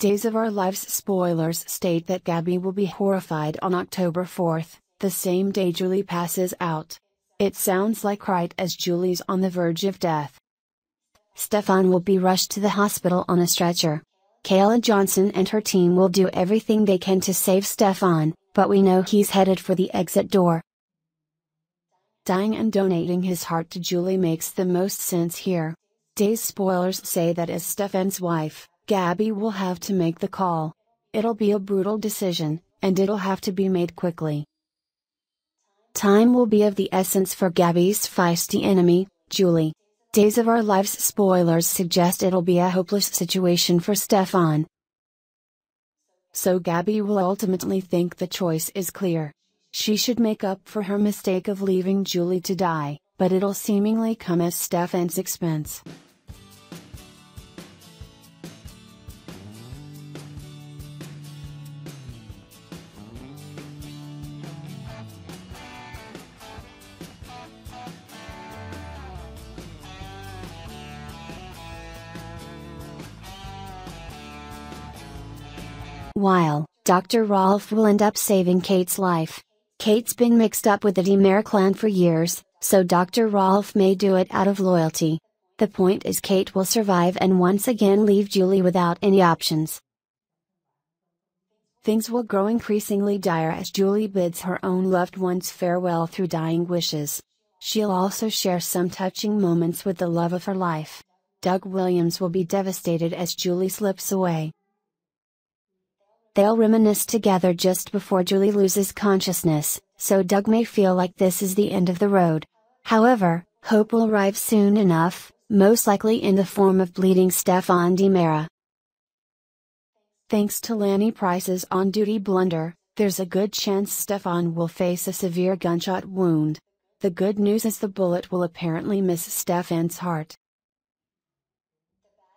Days of Our Lives spoilers state that Gabi will be horrified on October 4th, the same day Julie passes out. It sounds like right as Julie's on the verge of death. Stefan will be rushed to the hospital on a stretcher. Kayla Johnson and her team will do everything they can to save Stefan, but we know he's headed for the exit door. Dying and donating his heart to Julie makes the most sense here. Days spoilers say that as Stefan's wife, Gabi will have to make the call. It'll be a brutal decision, and it'll have to be made quickly. Time will be of the essence for Gabi's feisty enemy, Julie. Days of Our Lives spoilers suggest it'll be a hopeless situation for Stefan. So Gabi will ultimately think the choice is clear. She should make up for her mistake of leaving Julie to die, but it'll seemingly come at Stefan's expense. While, Dr. Rolf will end up saving Kate's life. Kate's been mixed up with the DiMera clan for years, so Dr. Rolf may do it out of loyalty. The point is Kate will survive and once again leave Julie without any options. Things will grow increasingly dire as Julie bids her own loved ones farewell through dying wishes. She'll also share some touching moments with the love of her life. Doug Williams will be devastated as Julie slips away. They'll reminisce together just before Julie loses consciousness, so Doug may feel like this is the end of the road. However, hope will arrive soon enough, most likely in the form of bleeding Stefan DiMera. Thanks to Lani Price's on duty blunder, there's a good chance Stefan will face a severe gunshot wound. The good news is the bullet will apparently miss Stefan's heart.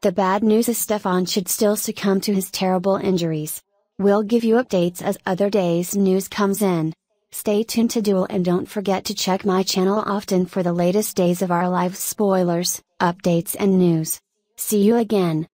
The bad news is Stefan should still succumb to his terrible injuries. We'll give you updates as other days news comes in. Stay tuned to DOOL and don't forget to check my channel often for the latest Days of Our Lives spoilers, updates and news. See you again.